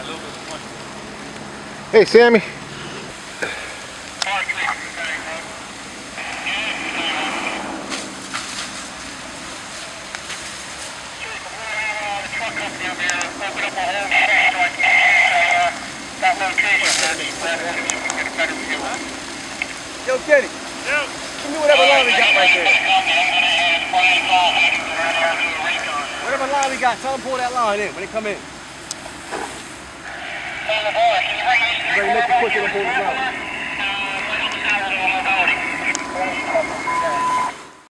Hey, Sammy. Yo, Kenny. Give me whatever line we got right there. Whatever line we got, tell them pull that line in when they come in. To make the push and pull this